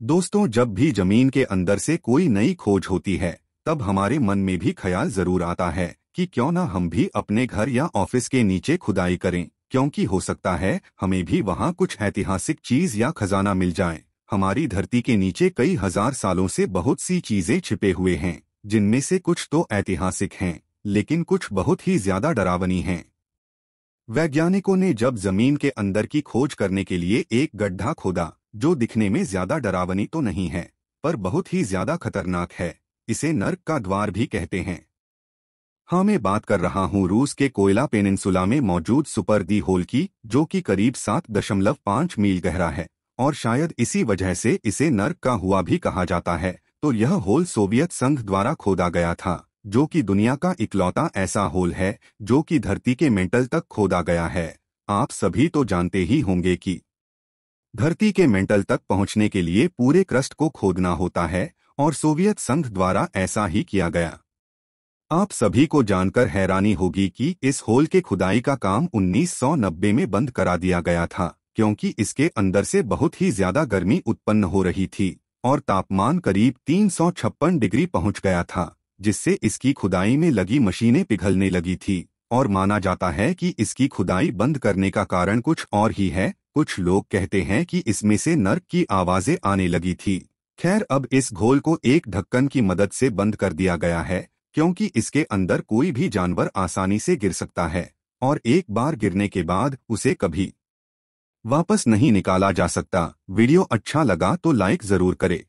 दोस्तों, जब भी ज़मीन के अंदर से कोई नई खोज होती है, तब हमारे मन में भी ख्याल ज़रूर आता है कि क्यों ना हम भी अपने घर या ऑफ़िस के नीचे खुदाई करें, क्योंकि हो सकता है हमें भी वहाँ कुछ ऐतिहासिक चीज़ या खजाना मिल जाए। हमारी धरती के नीचे कई हज़ार सालों से बहुत सी चीज़ें छिपे हुए हैं, जिनमें से कुछ तो ऐतिहासिक हैं, लेकिन कुछ बहुत ही ज़्यादा डरावनी हैं। वैज्ञानिकों ने जब ज़मीन के अंदर की खोज करने के लिए एक गड्ढा खोदा जो दिखने में ज़्यादा डरावनी तो नहीं है, पर बहुत ही ज़्यादा खतरनाक है, इसे नर्क का द्वार भी कहते हैं। हाँ मैं बात कर रहा हूँ रूस के कोयला पेनिनसुला में मौजूद सुपर दी होल की, जो कि करीब सात दशमलव पाँच मील गहरा है, और शायद इसी वजह से इसे नर्क का हुआ भी कहा जाता है तो यह होल सोवियत संघ द्वारा खोदा गया था, जो कि दुनिया का इकलौता ऐसा होल है, जो कि धरती के मेंटल तक खोदा गया है। आप सभी तो जानते ही होंगे कि धरती के मेंटल तक पहुँचने के लिए पूरे क्रस्ट को खोदना होता है और सोवियत संघ द्वारा ऐसा ही किया गया। आप सभी को जानकर हैरानी होगी कि इस होल के खुदाई का काम 1990 में बंद करा दिया गया था, क्योंकि इसके अंदर से बहुत ही ज़्यादा गर्मी उत्पन्न हो रही थी और तापमान करीब तीन सौ छप्पन डिग्री पहुँच गया था, जिससे इसकी खुदाई में लगी मशीनें पिघलने लगी थी, और माना जाता है कि इसकी खुदाई बंद करने का कारण कुछ और ही है कुछ लोग कहते हैं कि इसमें से नर्क की आवाज़ें आने लगी थी। खैर, अब इस घोल को एक ढक्कन की मदद से बंद कर दिया गया है, क्योंकि इसके अंदर कोई भी जानवर आसानी से गिर सकता है, और एक बार गिरने के बाद उसे कभी वापस नहीं निकाला जा सकता। वीडियो अच्छा लगा तो लाइक ज़रूर करे।